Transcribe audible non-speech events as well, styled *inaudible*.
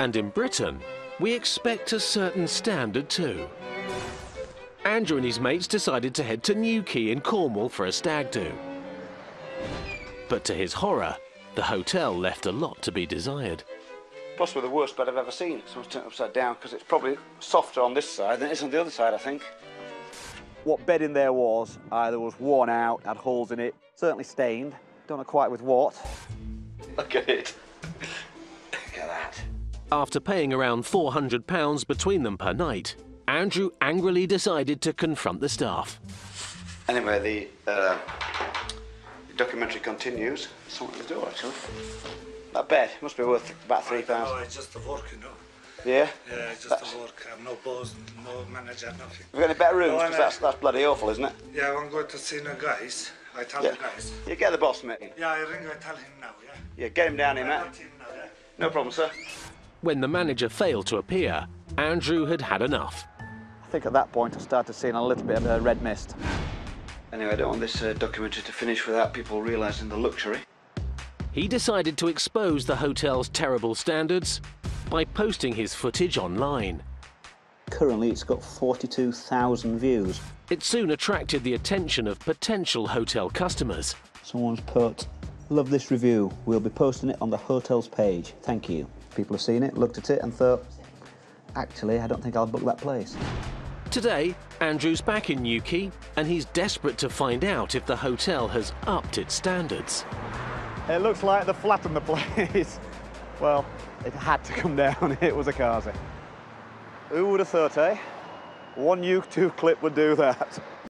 And in Britain, we expect a certain standard too. Andrew and his mates decided to head to Newquay in Cornwall for a stag do. But to his horror, the hotel left a lot to be desired. Possibly the worst bed I've ever seen. Someone's turned upside down because it's probably softer on this side than it is on the other side, I think. What bedding there was either was worn out, had holes in it, certainly stained. Don't know quite with what. Look at it. Look at that. After paying around £400 between them per night, Andrew angrily decided to confront the staff. Anyway, the, uh, the documentary continues. Someone at the door, actually. That bed must be worth about three No, pounds. it's just the work, you know. Yeah? Yeah, it's just That's- the work. I'm no boss, no manager, nothing. Have we got any better rooms? Because no. that's, that's bloody awful, isn't it? Yeah, I'm going to see the guys. I tell Yeah. the guys. You get the boss, mate. Yeah, I ring, I tell him now, yeah? Yeah, get him down here, I mate. him now, yeah? No problem, sir. When the manager failed to appear, Andrew had had enough. I think at that point I started seeing a little bit of a red mist. Anyway, I don't want this uh, documentary to finish without people realising the luxury. He decided to expose the hotel's terrible standards by posting his footage online. Currently, it's got 42,000 views. It soon attracted the attention of potential hotel customers. Someone's put, Love this review. We'll be posting it on the hotel's page. Thank you. People have seen it, looked at it, and thought, Actually, I don't think I'll book that place. Today, Andrew's back in Newquay and he's desperate to find out if the hotel has upped its standards. It looks like they flattened the *laughs* place. well, it had to come down. *laughs* It was a Kazi. Who would have thought, eh? One YouTube clip would do that.